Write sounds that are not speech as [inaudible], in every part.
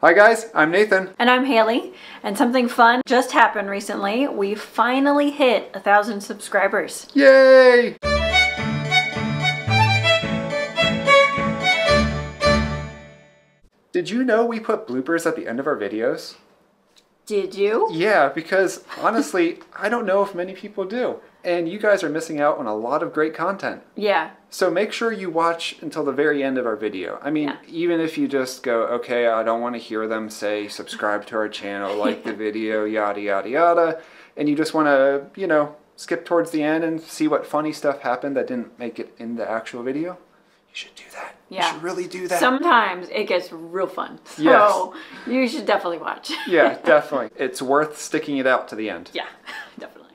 Hi guys, I'm Nathan. And I'm Hailey, and something fun just happened recently. We finally hit a thousand subscribers. Yay! Did you know we put bloopers at the end of our videos? Did you? Yeah, because honestly, I don't know if many people do. And you guys are missing out on a lot of great content. Yeah. So make sure you watch until the very end of our video. I mean, Yeah. even if you just go, okay, I don't want to hear them say subscribe to our channel, [laughs] like the video, yada, yada, yada, and you just want to, you know, skip towards the end and see what funny stuff happened that didn't make it in the actual video, you should do that. Yeah. You should really do that. Sometimes it gets real fun. [laughs] So Yes. you should definitely watch. [laughs] yeah, definitely. It's worth sticking it out to the end. yeah, [laughs] definitely.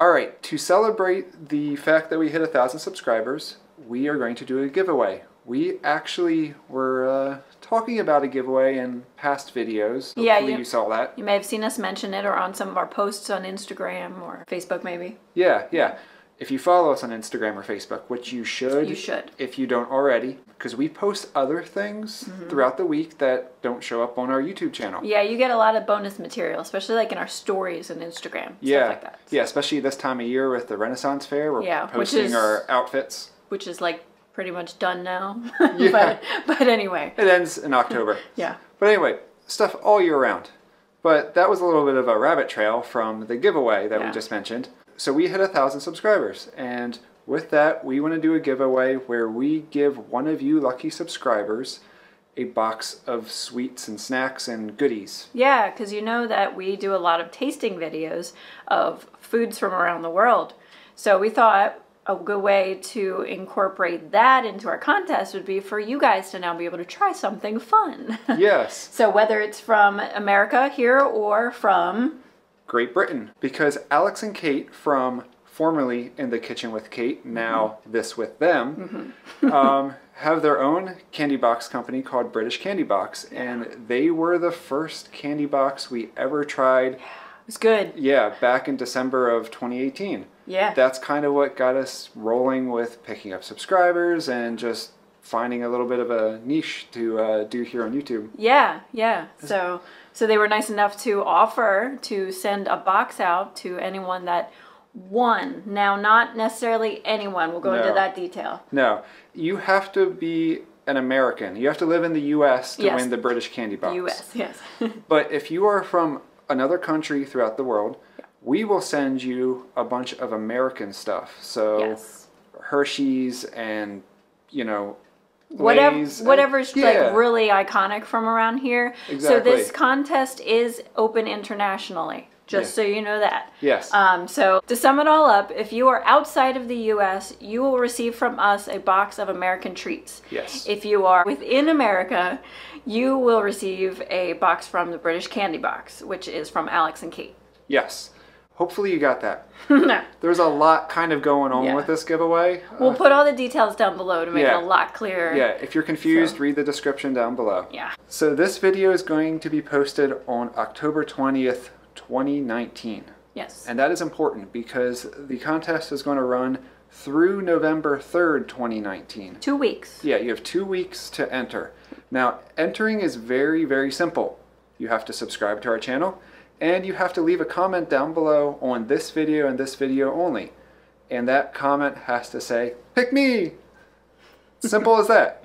All right, to celebrate the fact that we hit a thousand subscribers, we are going to do a giveaway. We actually were uh, talking about a giveaway in past videos. Hopefully Yeah, you... you- saw that. You may have seen us mention it or on some of our posts on Instagram or Facebook, maybe. Yeah, yeah. If you follow us on Instagram or Facebook, which you should, You should. if you don't already, because we post other things Mm-hmm. throughout the week that don't show up on our YouTube channel. Yeah, you get a lot of bonus material, especially like in our stories and Instagram, yeah, stuff like that. yeah. Especially this time of year with the Renaissance Fair, we're Yeah, posting is- our outfits. Which is like pretty much done now. [laughs] Yeah. but but anyway, It ends in October. [laughs] yeah. But anyway, stuff all year round. But that was a little bit of a rabbit trail from the giveaway that we just mentioned. So we hit a thousand subscribers, and with that, we want to do a giveaway where we give one of you lucky subscribers a box of sweets and snacks and goodies. Yeah, because you know that we do a lot of tasting videos of foods from around the world. So we thought a good way to incorporate that into our contest would be for you guys to now be able to try something fun. [laughs] Yes, so whether it's from America here or from Great Britain. Because Alex and Kate from formerly In the Kitchen with Kate, now This with Them, [laughs] um, have their own candy box company called British Candy Box. And they were the first candy box we ever tried, it's good. yeah, back in December of 2018. Yeah. That's kind of what got us rolling with picking up subscribers and just finding a little bit of a niche to uh, do here on YouTube. Yeah, yeah. So so they were nice enough to offer to send a box out to anyone that won. Now not necessarily anyone. We'll go No. into that detail. No, you have to be an American. You have to live in the U.S. to Yes. win the British Candy Box. US, yes. [laughs] But if you are from another country throughout the world, we will send you a bunch of American stuff. So yes. Hershey's and you know whatever Lay's and- whatever's yeah. like really iconic from around here. So this contest is open internationally. Just Yeah. so you know that. Yes. Um, so to sum it all up, if you are outside of the U.S., you will receive from us a box of American treats. Yes. If you are within America, you will receive a box from the British Candy Box, which is from Alex and Kate. yes. Hopefully you got that. no. [laughs] There's a lot kind of going on Yeah. with this giveaway. We'll put all the details down below to make Yeah. it a lot clearer. yeah, if you're confused, So- read the description down below. Yeah. So this video is going to be posted on October 20th, 2019. Yes. And that is important because the contest is going to run through November 3rd, 2019. Two weeks. Yeah, you have two weeks to enter. Now, entering is very, very simple. You have to subscribe to our channel and you have to leave a comment down below on this video and this video only. And that comment has to say, pick me! Simple as that.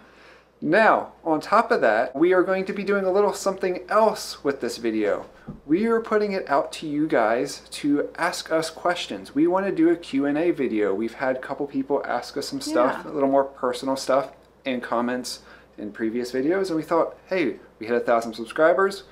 Now, on top of that, we are going to be doing a little something else with this video. We are putting it out to you guys to ask us questions. We want to do a Q&A video. We've had a couple people ask us some stuff, Yeah. a little more personal stuff and comments in previous videos, and we thought, hey, we hit a thousand subscribers.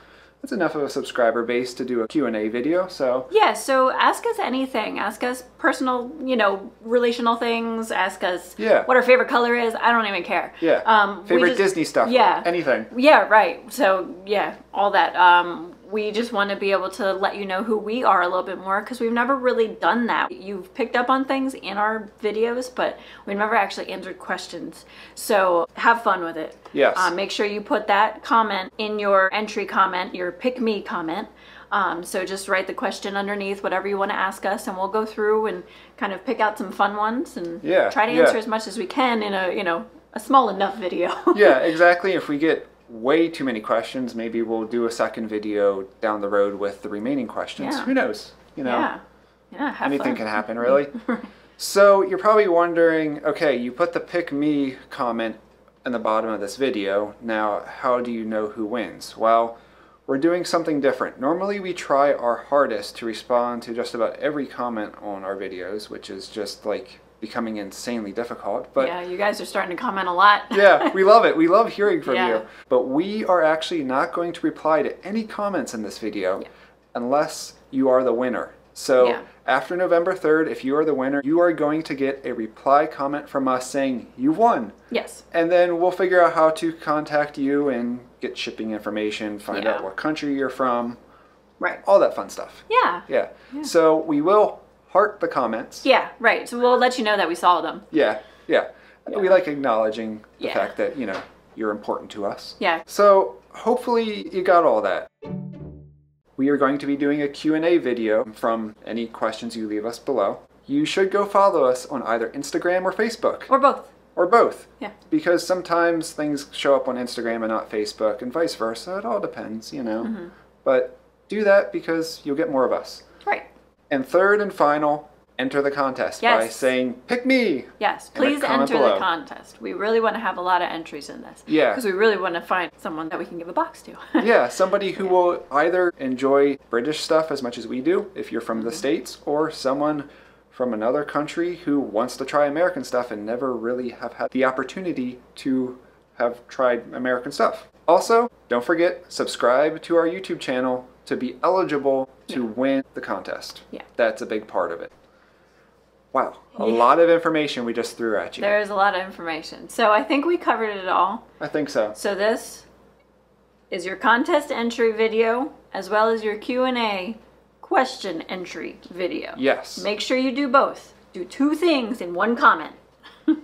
That's enough of a subscriber base to do a Q&A video, so Yeah, so ask us anything. Ask us personal, you know, relational things. Ask us Yeah. what our favorite color is. I don't even care. yeah. Um, Favorite just- Disney stuff, Yeah. anything. Yeah, right. So, yeah, all that. Um, we just want to be able to let you know who we are a little bit more because we've never really done that. You've picked up on things in our videos, but we've never actually answered questions. So have fun with it. Yes. Uh, make sure you put that comment in your entry comment, your pick me comment. Um, so just write the question underneath, whatever you want to ask us, and we'll go through and kind of pick out some fun ones and Yeah, try to yeah. answer as much as we can in a you know a small enough video. [laughs] yeah, exactly. If we get way too many questions, maybe we'll do a second video down the road with the remaining questions. Yeah. Who knows? You know, yeah. Yeah. Anything fun. can happen, really. [laughs] so you're probably wondering, okay, you put the pick me comment in the bottom of this video. Now, how do you know who wins? Well, we're doing something different. Normally, we try our hardest to respond to just about every comment on our videos, which is just like becoming insanely difficult. But yeah, you guys are starting to comment a lot. [laughs] yeah, we love it. We love hearing from Yeah. you. But we are actually not going to reply to any comments in this video Yeah. unless you are the winner. So Yeah. after November 3rd, if you are the winner, you are going to get a reply comment from us saying you've won. yes. And then we'll figure out how to contact you and get shipping information, find Yeah. out what country you're from, Right. all that fun stuff. Yeah. Yeah. So we will heart the comments. Yeah. Right. So we'll let you know that we saw them. Yeah. Yeah. We like acknowledging the Yeah. fact that, you know, you're important to us. Yeah. So hopefully you got all that. We are going to be doing a Q&A video from any questions you leave us below. You should go follow us on either Instagram or Facebook, Or both. or both. Yeah. Because sometimes things show up on Instagram and not Facebook, and vice versa. It all depends, you know. Mm-hmm. But do that because you'll get more of us. And third and final, enter the contest by saying, pick me! Yes, please enter below. the contest. We really want to have a lot of entries in this. Yeah. Because we really want to find someone that we can give a box to. [laughs] yeah, somebody who will either enjoy British stuff as much as we do, if you're from the mm-hmm. States, or someone from another country who wants to try American stuff and never really have had the opportunity to have tried American stuff. Also, don't forget, subscribe to our YouTube channel to be eligible to win the contest. Yeah. That's a big part of it. Wow, a Yeah. lot of information we just threw at you. There is a lot of information. So I think we covered it all. I think so. So this is your contest entry video as well as your Q&A question entry video. Yes. Make sure you do both. Do two things in one comment. [laughs]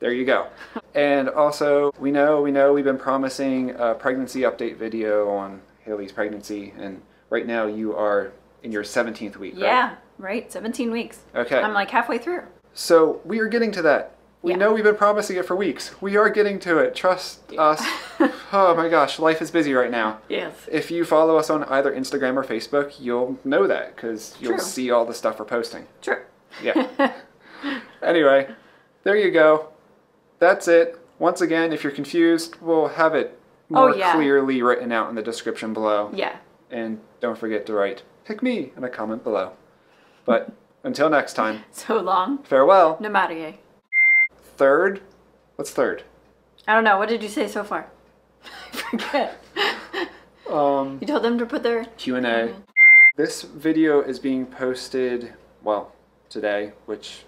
There you go. And also, we know, we know we've been promising a pregnancy update video on Hailey's pregnancy, and right now you are in your 17th week. Yeah, right? 17 weeks. Okay. I'm like halfway through. So we are getting to that. We Yeah. know we've been promising it for weeks. We are getting to it. Trust us. [laughs] oh my gosh, life is busy right now. Yes. If you follow us on either Instagram or Facebook, you'll know that because you'll True. see all the stuff we're posting. True. Yeah. [laughs] anyway, there you go. That's it. Once again, if you're confused, we'll have it Oh, more yeah. clearly written out in the description below. Yeah. And don't forget to write pick me in a comment below. But until next time, [laughs] So long. farewell. No matter. Third? What's third? I don't know. What did you say so far? [laughs] I forget. [laughs] Um, You told them to put their. Q&A. This video is being posted, well, today, which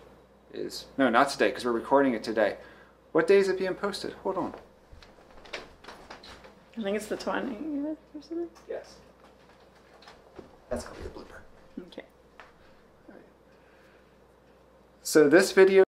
is, no, not today, because we're recording it today. What day is it being posted? Hold on. I think it's the 20th or something. Yes. That's going to be a blooper. Okay. So this video